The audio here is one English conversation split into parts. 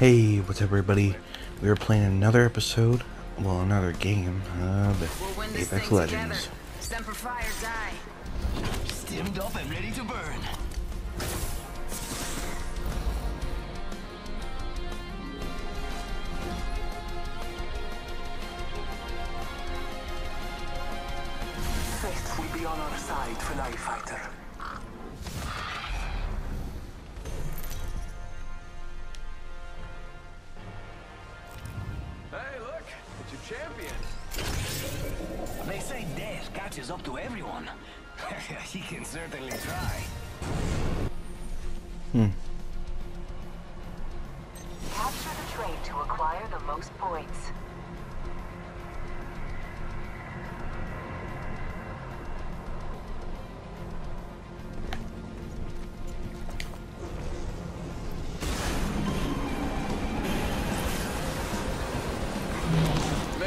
Hey, what's up, everybody? We are playing another episode, well, another game of Apex Legends. Fire, die. Stimmed up and ready to burn. Be on our side Fighter. champion. They say death catches up to everyone. he can certainly try. Hmm. Capture the train to acquire the most points.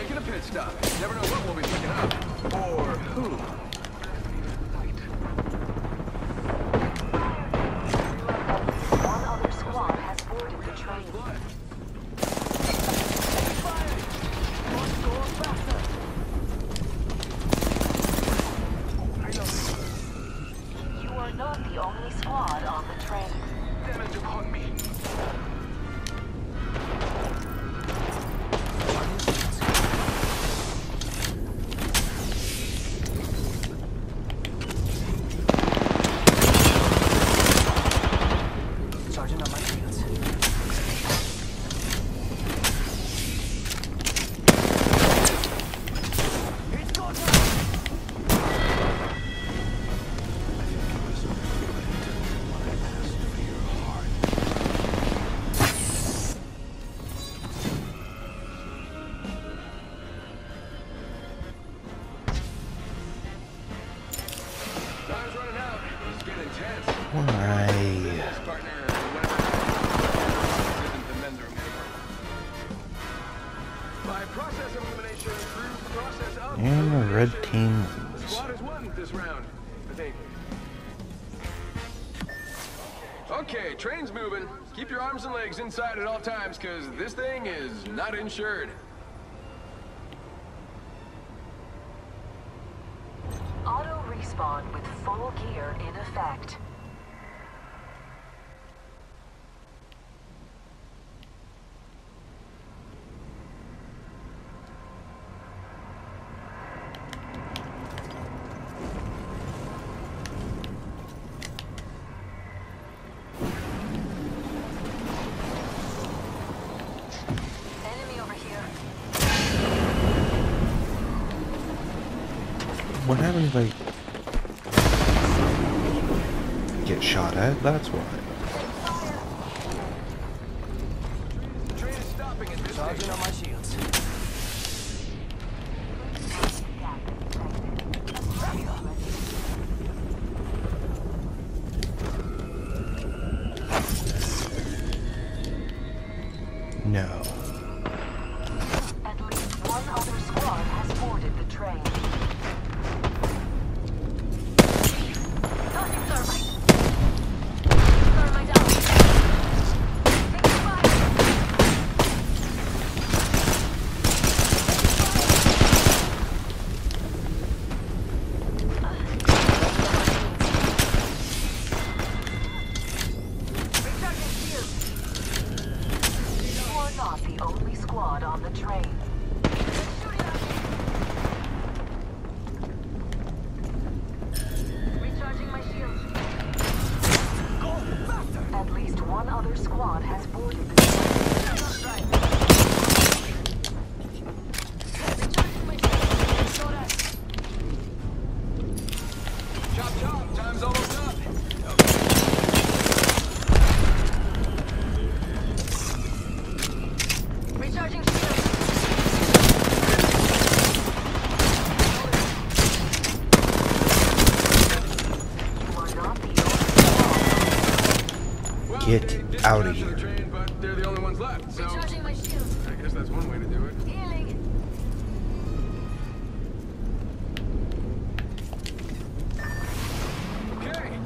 making a pit stop. Never know what we'll be picking up. Or who. Keep your arms and legs inside at all times, because this thing is not insured. what happens if I get shot at? That's why.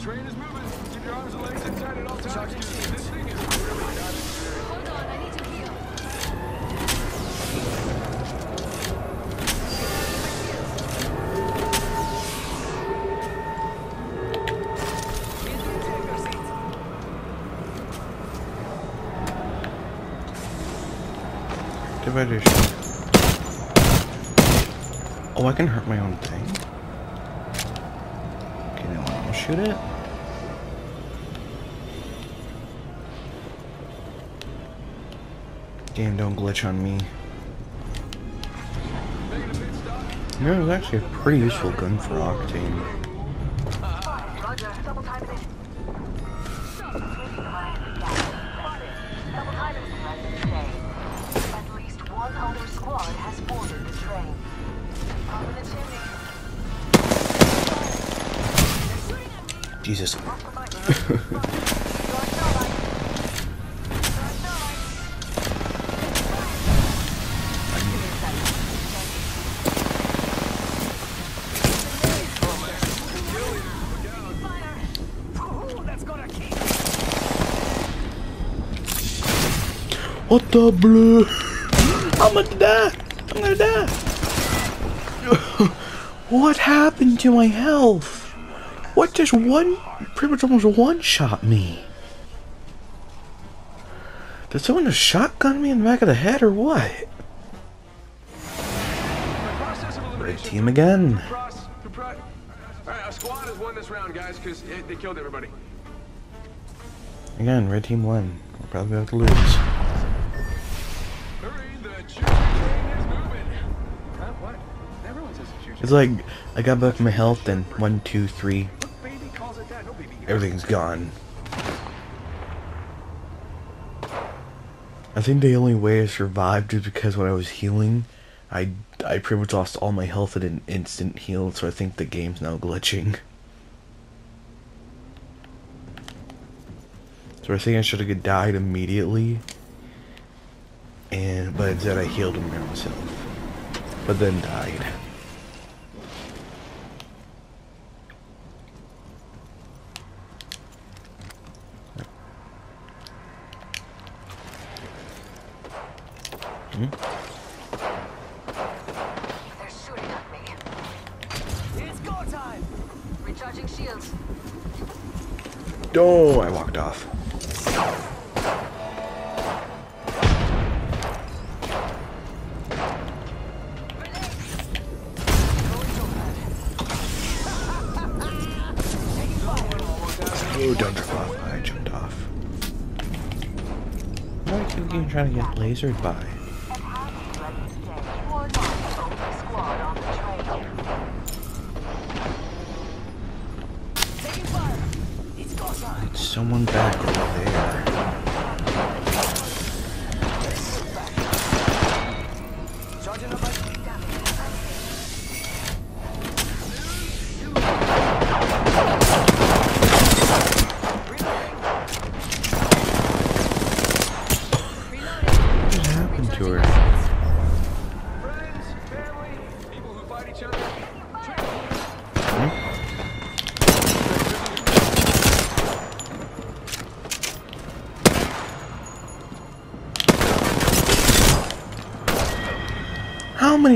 Train is moving. Keep your arms and legs inside at all times. This thing is really not. Hold on, I need to heal. Oh, I can hurt my own thing. Okay, now I'll shoot it. Damn, don't glitch on me. Know, it was actually a pretty useful gun for Octane. Roger, What the blue? I'm gonna die. I'm gonna die. what happened to my health? What just one, pretty much almost one shot me? Did someone just shotgun me in the back of the head or what? Red team again. They killed everybody. Again, red team won. We're probably about to lose. It's like I got back my health and one, two, three, everything's gone. I think the only way I survived is because when I was healing, I I pretty much lost all my health in an instant heal, so I think the game's now glitching. So I think I should have died immediately, and but instead I healed myself, but then died. Oh, off. I jumped off. Why keep you trying to get lasered by?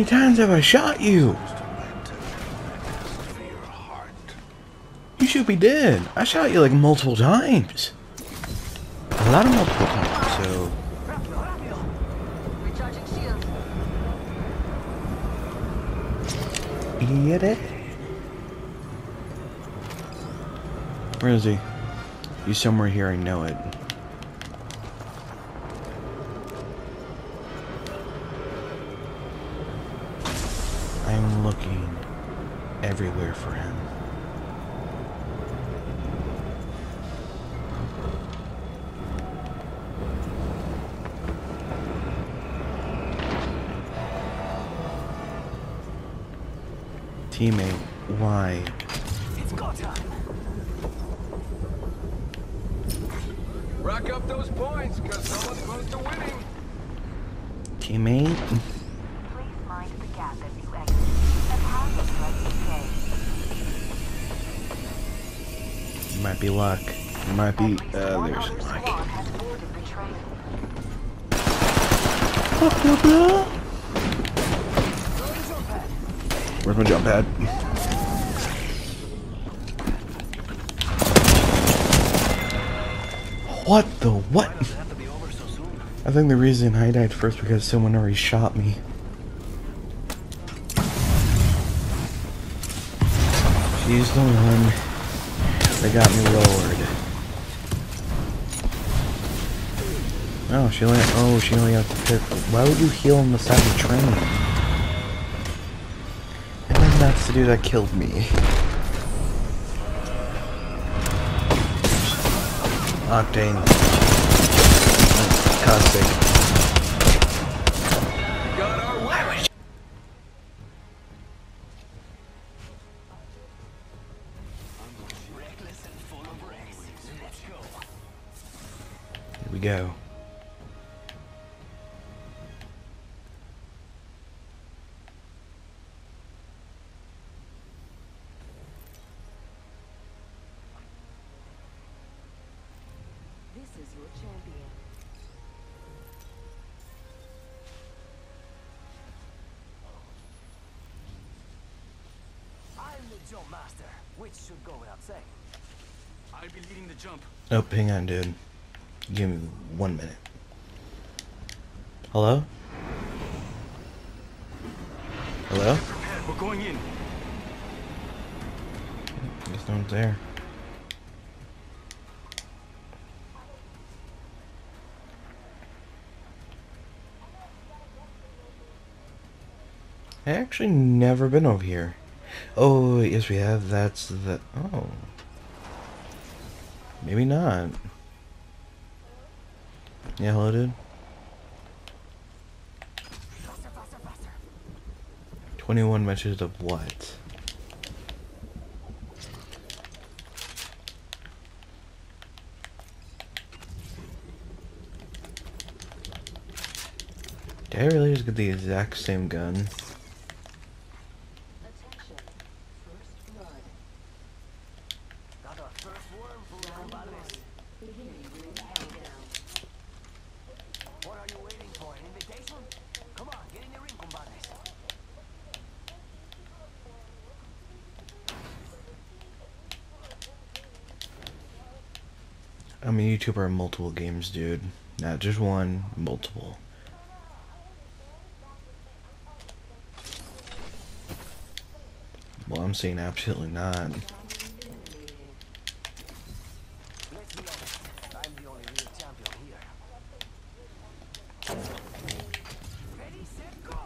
Many times have I shot you? You should be dead. I shot you like multiple times. A lot of multiple times, so. Get it? Where is he? He's somewhere here, I know it. I'm looking everywhere for him. Teammate, why? It's go time. Rack up those points, because someone's close to winning. Teammate? Please mind the gap as you exit. And how do you ready today? Might be luck. Might be. Uh, there's luck. Where's my jump pad? What the what? I think the reason I died first because someone already shot me. She's the one that got me lowered. Oh, she only oh she only has to pick. Why would you heal on the side of the train? And then that's the dude that killed me. Octane. Caustic. Go. This is your champion. I'm the jump master, which should go without saying. I'll be leading the jump. Oh, hang on, dude. Give me one minute. Hello? Hello? Prepare, we're going in. Guess no one's there. I actually never been over here. Oh, yes we have. That's the... Oh. Maybe not. Yeah, hello, dude. 21 measures of what? Did I really just get the exact same gun? Attention. First blood. Got our first worm full of compadres. Beginning ring countdown. What are you waiting for? An invitation? Come on, get in the ring, compadres. Multiple games, dude. Not just one, multiple. Well, I'm saying absolutely not. Let's be honest, I'm the only real champion here. Ready, set, go!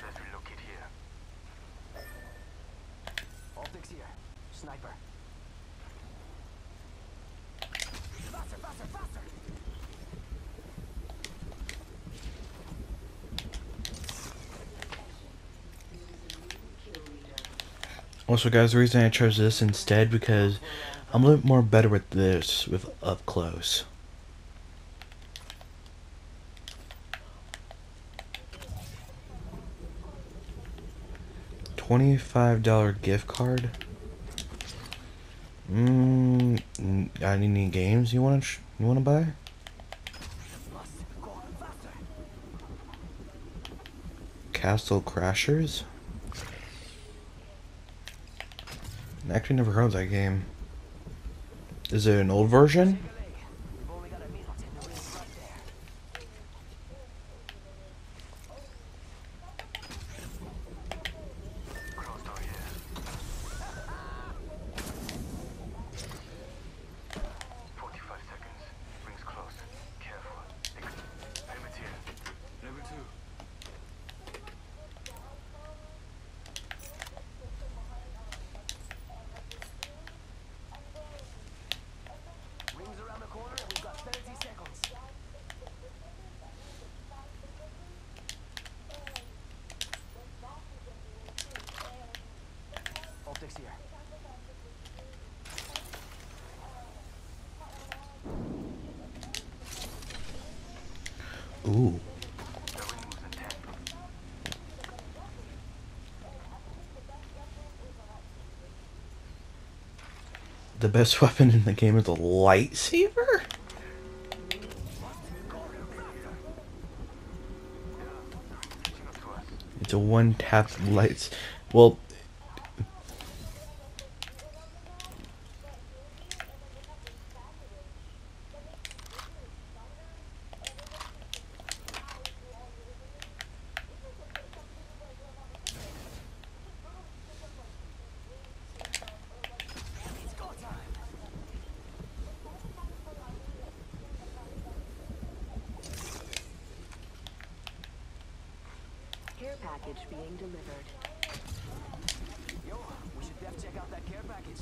Let's relocate here. Optics here. Sniper. Faster, faster, faster! Also, guys, the reason I chose this instead because I'm a little more better with this with up close. Twenty-five dollar gift card. Mmm. Any games you want to you want to buy? Castle Crashers. I actually, never heard of that game. Is it an old version? Ooh. The best weapon in the game is a lightsaber? It's a one-tap lights. Well, package being delivered. Yo, we should def check out that care package.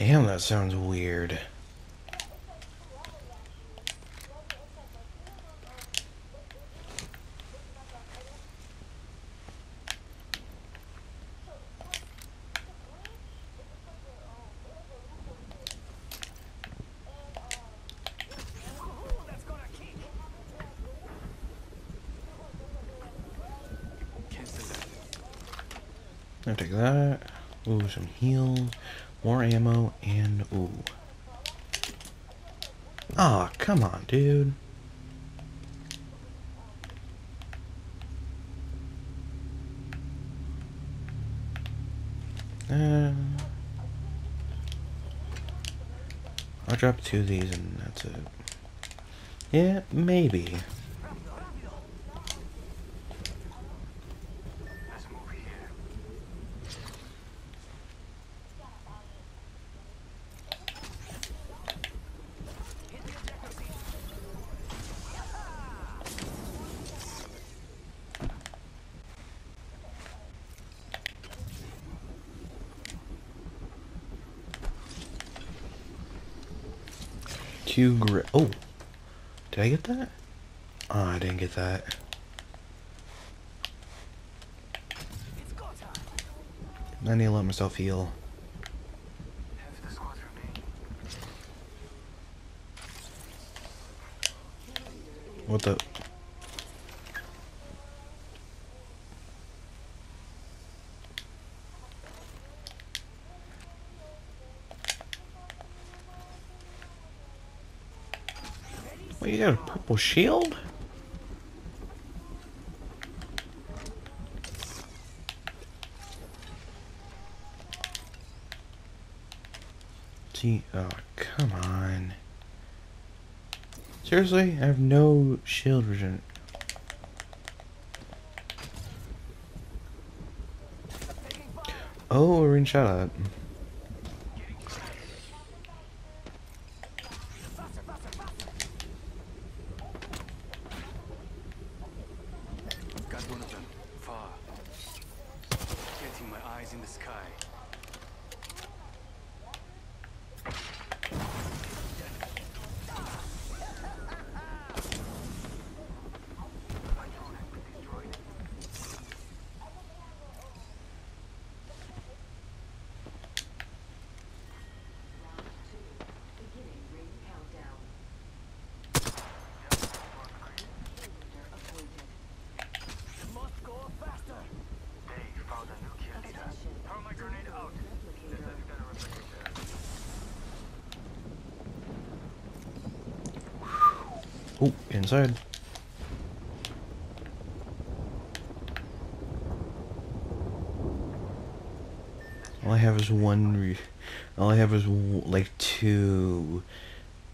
Damn, that sounds weird. I'll take that. Ooh, some heal, more ammo, and ooh. Aw, come on, dude. Uh, I'll drop two of these and that's it. Yeah, maybe. Oh, did I get that? Oh, I didn't get that. I need to let myself heal. What the? Wait, you got a purple shield? Oh, come on. Seriously? I have no shield regen. Oh, we're in shot at. All I have is one. All I have is like two.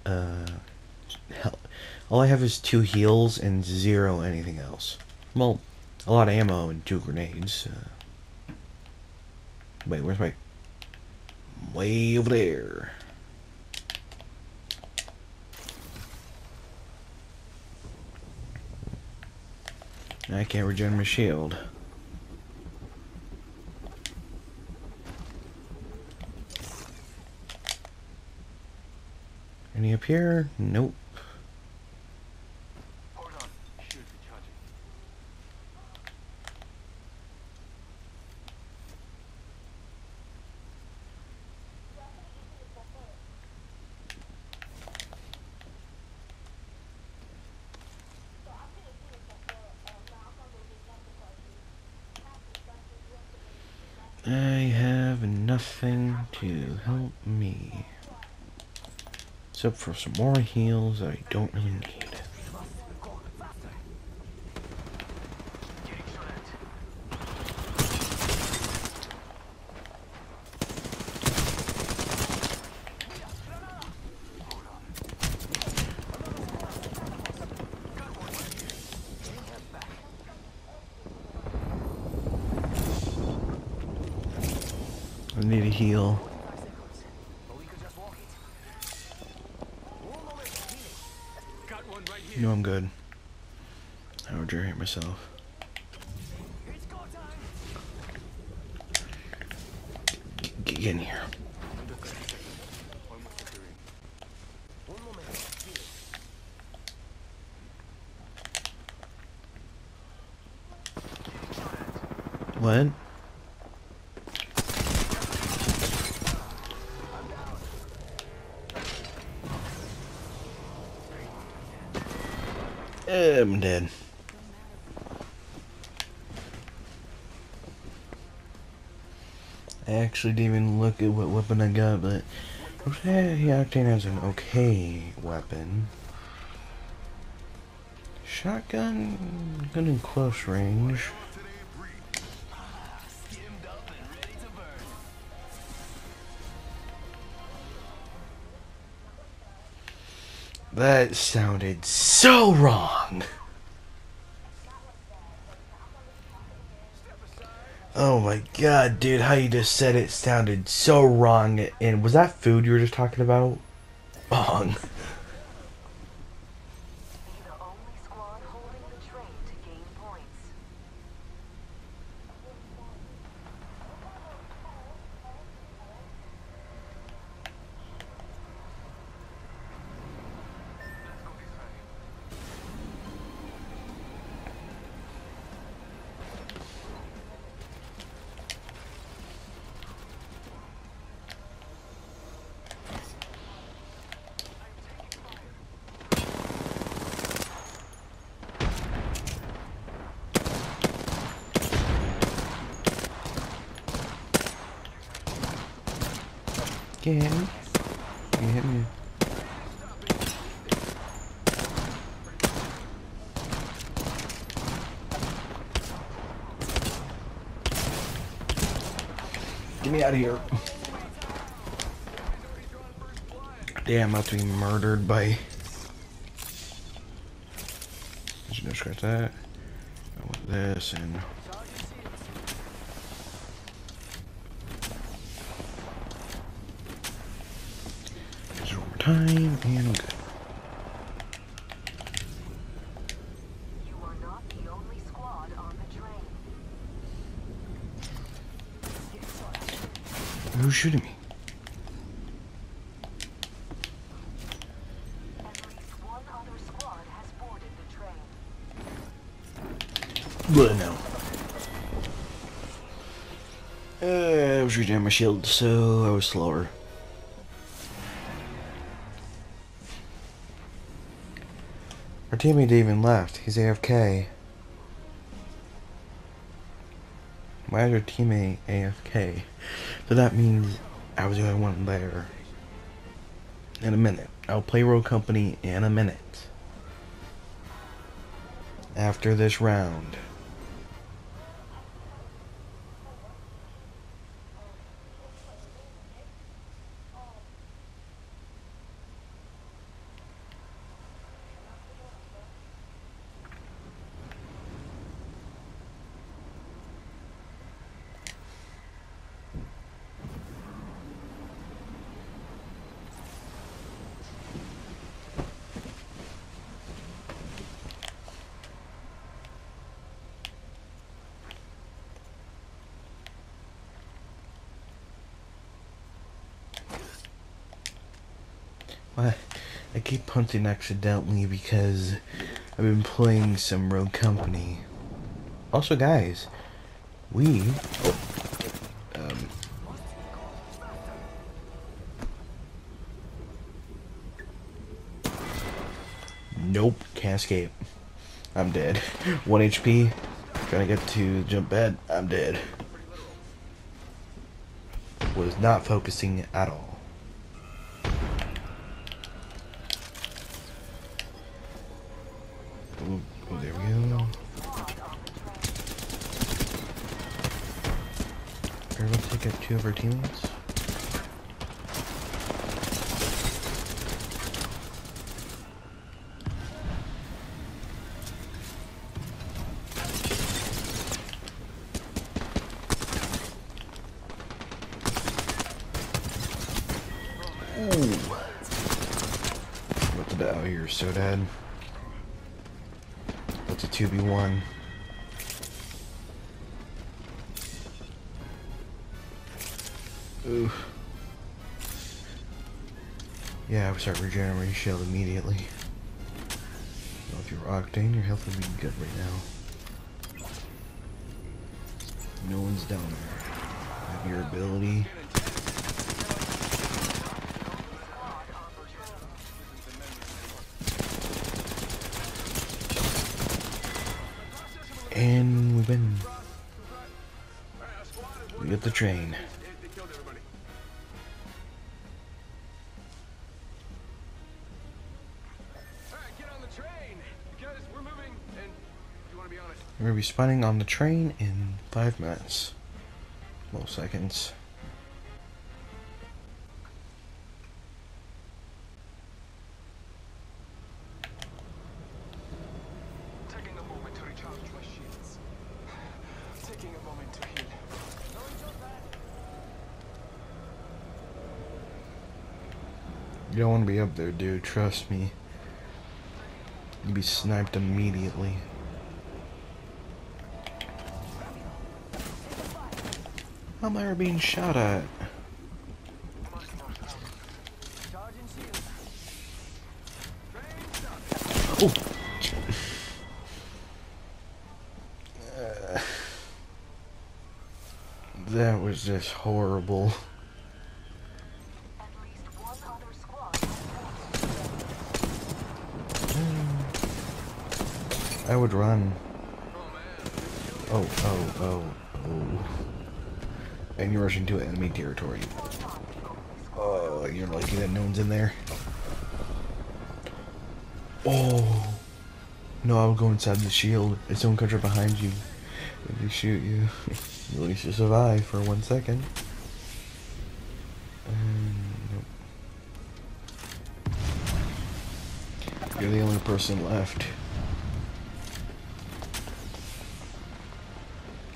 Uh, hell, all I have is two heals and zero anything else. Well, a lot of ammo and two grenades. Uh, wait, where's my? Way over there. I can't regen my shield. Any up here? Nope. Nothing to help me. Except for some more heals I don't really need. I need a heal. No, I'm good. I would hurt myself. G- Get in here. What? I'm dead. I actually didn't even look at what weapon I got, but okay, Octane has an okay weapon. Shotgun, good in close range. That sounded so wrong. Oh my god, dude, how you just said it sounded so wrong. And was that food you were just talking about? Wrong. Get hit me. You hit me. Get me out of here. Damn, I'm about to be murdered by. Just gonna scratch that. I want this and. Just one more time, and I'm good. You are not the only squad on the train. Who's shooting me? At least one other squad has boarded the train. But no. Uh, I was reaching my shield, so I was slower. Our teammate even left. He's AFK. Why is teammate AFK? So that means I was the only one there. In a minute. I'll play Rogue Company in a minute. After this round. Why? Accidentally because I've been playing some Rogue Company. Also, guys, we. Um, nope, can't escape. I'm dead. 1 HP. Trying to get to jump pad. I'm dead. was not focusing at all. Ooh, oh, there we go. Here, let's take out two of our teammates. Yeah, I would start regenerating shield immediately. Well, if you're Octane, your health would be good right now. No one's down there. Have your ability. And we win. We get the train. Gonna be spawning on the train in five minutes. Well, seconds. Taking a moment to recharge my shields. Taking a moment to heal. You don't want to be up there, dude. Trust me. You'd be sniped immediately. How am I ever being shot at? Oh! That was just horrible. I would run. Oh, oh, oh, oh. And you're rushing to enemy territory. Oh, you're lucky that no one's in there. Oh. No, I'll go inside the shield. It's comes right behind you, if they shoot you, at least you survive for one second. Um, nope. You're the only person left.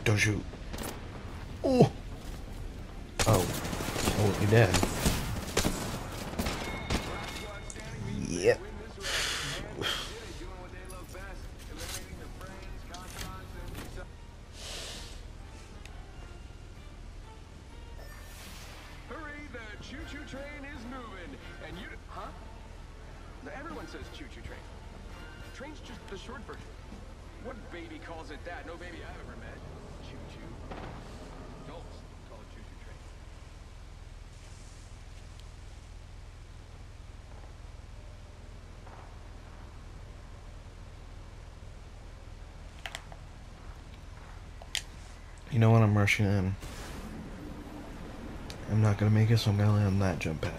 Don't shoot. Oh. Oh, you're dead. You know what? I'm rushing in. I'm not gonna make it, so I'm gonna land on that jump pad.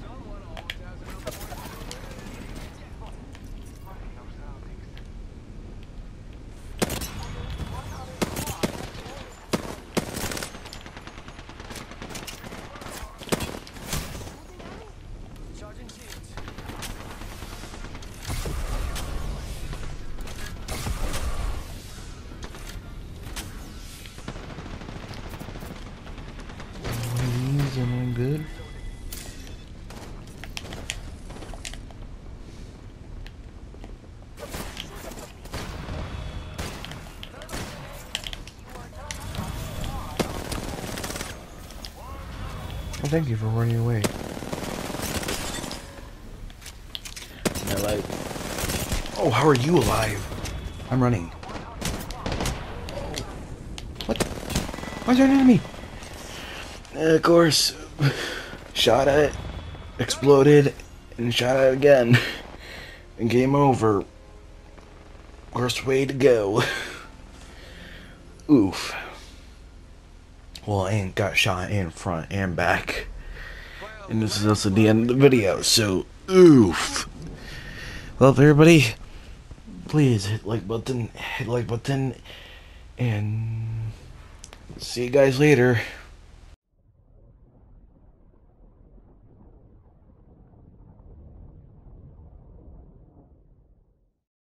Someone always has another point. Marking our surroundings. Charging shields. One of these and I'm good. Well, thank you for running away. Oh, how are you alive? I'm running. What? Why is there an enemy? And of course, shot at it, exploded, and shot at it again. And game over. Worst way to go. Oof. Well, ain't got shot in front and back. And this is also the end of the video, so oof. Well, everybody, please hit like button, hit like button, and see you guys later.